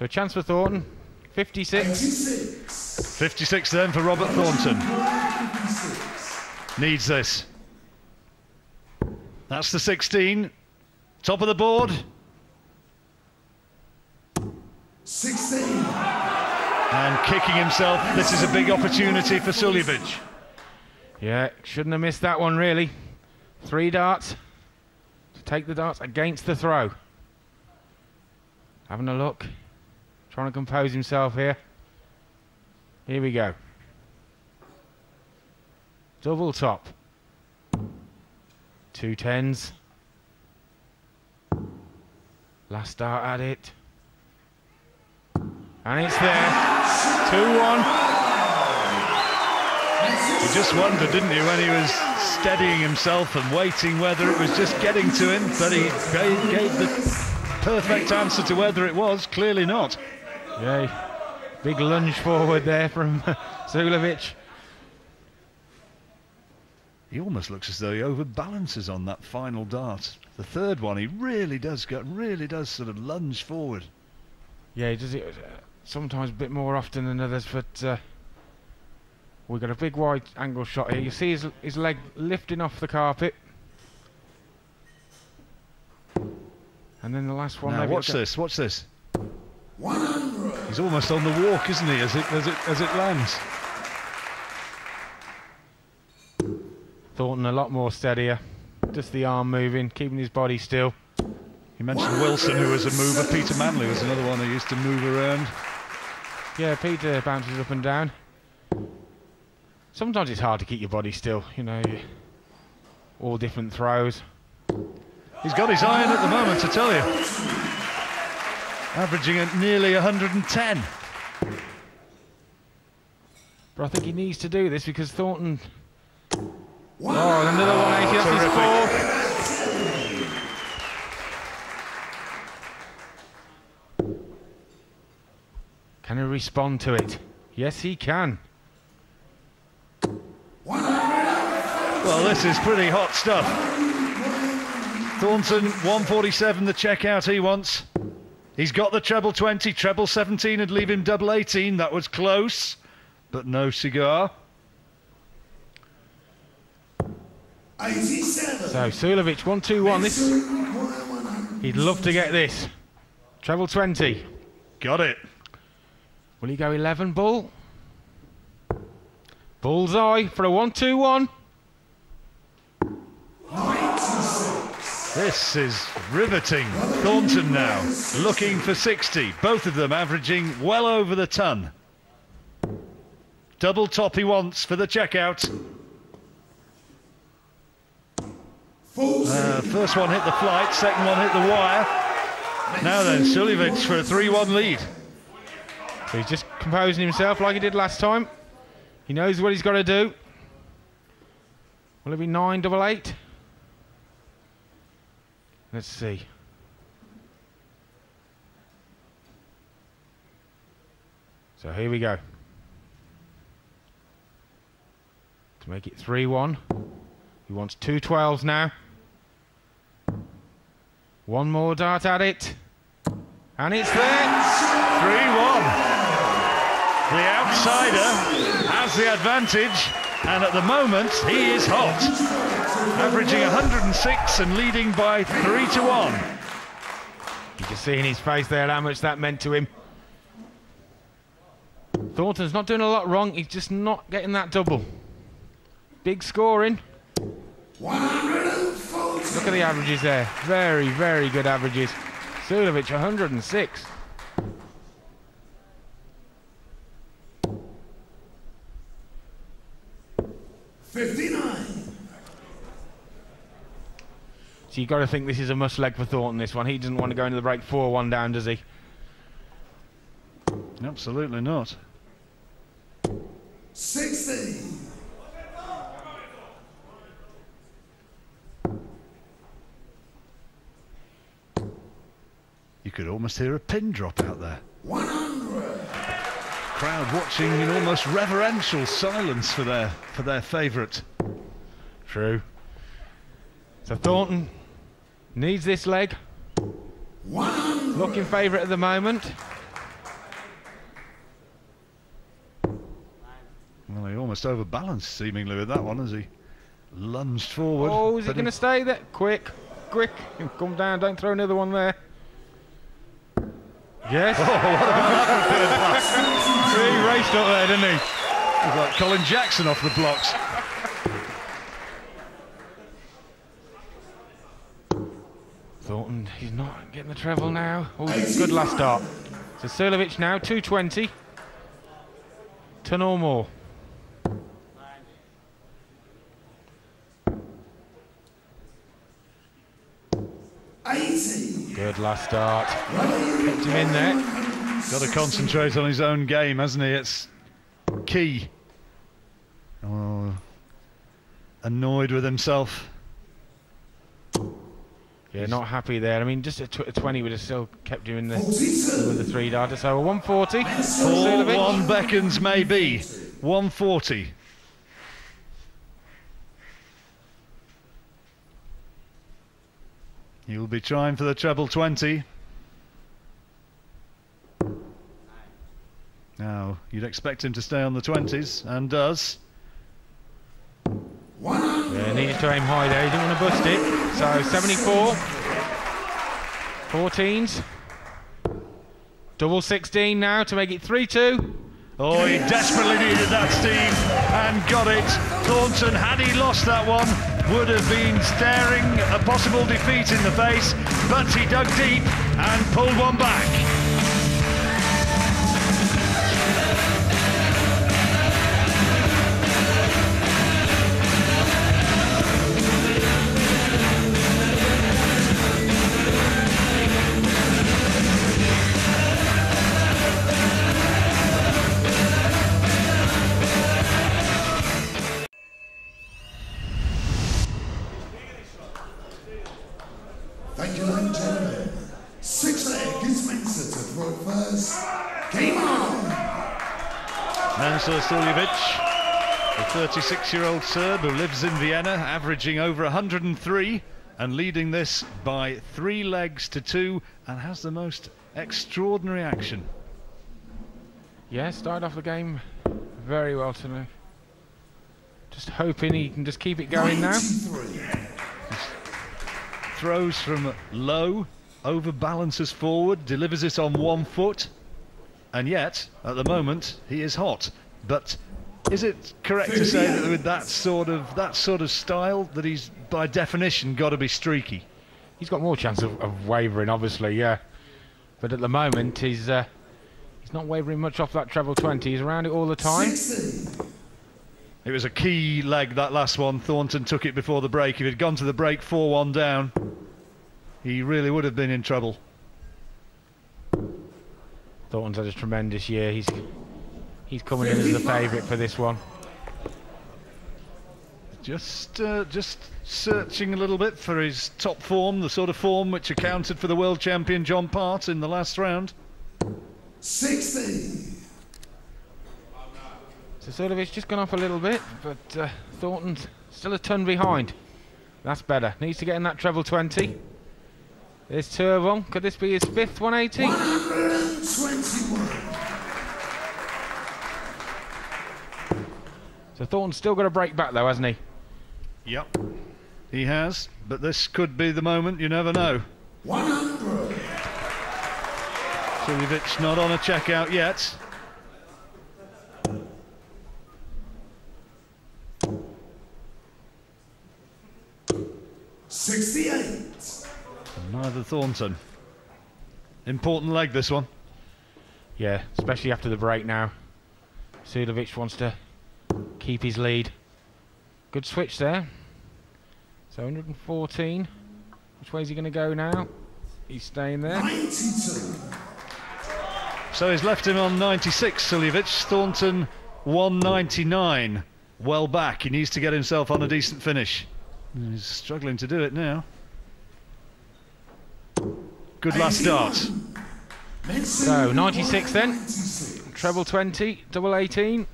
So a chance for Thornton. 56. 56 then for Robert Thornton. Needs this. That's the 16. Top of the board. 16. And kicking himself. This is a big opportunity for Suljovic. Yeah, shouldn't have missed that one really. Three darts to take the darts against the throw. Having a look. Trying to compose himself here. Here we go. Double top. Two tens. Last dart at it. And it's there. 2 1. He just wondered, didn't he, when he was steadying himself and waiting whether it was just getting to him, but he gave, gave the perfect answer to whether it was. Clearly not. Yeah, big lunge forward there from Suljovic. He almost looks as though he overbalances on that final dart. The third one, he really does go, really does sort of lunge forward. Yeah, he does it uh, sometimes a bit more often than others, but uh, we've got a big wide angle shot here. You see his, his leg lifting off the carpet. And then the last one. Now watch this, watch this. 100. He's almost on the walk, isn't he, as it as it as it lands. Thornton a lot more steadier. Just the arm moving, keeping his body still. You mentioned Wilson, who was a mover. Peter Manley was another one who used to move around. Yeah, Peter bounces up and down. Sometimes it's hard to keep your body still, you know. All different throws. He's got his iron at the moment, I tell you. Averaging at nearly 110. But I think he needs to do this because Thornton. Oh, another 180. That's his fourth. Can he respond to it? Yes, he can. Well, this is pretty hot stuff. Thornton, 147, the checkout he wants. He's got the treble 20, treble 17 and leave him double 18. That was close, but no cigar. 87. So Suljovic, 1 2 1. This, he'd love to get this. Treble 20. Got it. Will he go 11 bull? Bullseye for a 1 2 1. This is riveting. Thornton now looking for 60. Both of them averaging well over the ton. Double top he wants for the checkout. Uh, first one hit the flight, second one hit the wire. Now then, Suljovic for a 3 1 lead. He's just composing himself like he did last time. He knows what he's got to do. Will it be 9 double 8? Let's see. So here we go. To make it 3 1. He wants two 12s now. One more dart at it. And it's there. 3 1. The outsider has the advantage, and at the moment, he is hot. Averaging 106 and leading by 3 to 1. You can see in his face there how much that meant to him. Thornton's not doing a lot wrong, he's just not getting that double. Big scoring. Look at the averages there. Very, very good averages. Suljovic 106. Fifty-nine. So you've got to think this is a must leg for Thornton, this one. He doesn't want to go into the break 4 1 down, does he? Absolutely not. Sixty. You could almost hear a pin drop out there. One hundred. Crowd watching in almost reverential silence for their for their favourite. True. So Thornton Needs this leg. One. Looking favourite at the moment. Well, he almost overbalanced seemingly with that one as he lunged forward. Oh, is he going to stay there? Quick, quick, come down, don't throw another one there. Yes. Oh, what a he raced up there, didn't he? It was like Colin Jackson off the blocks. Thornton, he's not getting the treble now. Oh, good last start. So Suljovic now, 220. Ton or more. Eighty. Good last start. Kept him in there. Got to concentrate on his own game, hasn't he? It's key. Oh, annoyed with himself. Yeah, not happy there. I mean, just a, tw- a 20 would have still kept him in the with the three darter. So a 140. Four Suljovic. one beckons maybe. 140. He'll be trying for the treble 20. Now, you'd expect him to stay on the 20s, and does. Hundred. Yeah, needs to aim high there. He didn't want to bust it. So 74. 14s. Double 16 now to make it 3 2. Oh, he desperately needed that, Steve, and got it. Thornton, had he lost that one, would have been staring a possible defeat in the face, but he dug deep and pulled one back. Mensur Suljovic, the 36 year old Serb who lives in Vienna, averaging over 103 and leading this by three legs to two and has the most extraordinary action. Yeah, started off the game very well tonight. Just hoping he can just keep it going now. Throws from low, overbalances forward, delivers it on one foot, and yet, at the moment, he is hot. But is it correct to say that with that sort of that sort of style that he's by definition got to be streaky? He's got more chance of, of wavering, obviously, yeah. But at the moment, he's uh, he's not wavering much off that treble 20. He's around it all the time. 60. It was a key leg that last one. Thornton took it before the break. If he'd gone to the break 4-1 down, he really would have been in trouble. Thornton's had a tremendous year. He's he's coming in as the favourite for this one. Just, uh, just searching a little bit for his top form, the sort of form which accounted for the world champion John Part in the last round. 60. So Suljovic just gone off a little bit, but uh, Thornton's still a ton behind. That's better. Needs to get in that treble 20. There's two of them. Could this be his fifth 180? 121. So Thornton's still got to break back though, hasn't he? Yep. He has, but this could be the moment, you never know. 100. Suljovic not on a checkout yet. Sixty-eight. Neither Thornton. Important leg, this one. Yeah, especially after the break now. Suljovic wants to keep his lead. Good switch there. So 114. Which way is he going to go now? He's staying there. Ninety-two. So he's left him on 96, Suljovic. Thornton 199. Well back. He needs to get himself on a decent finish. He's struggling to do it now. Good last start. So 96 then. Treble 20, double 18.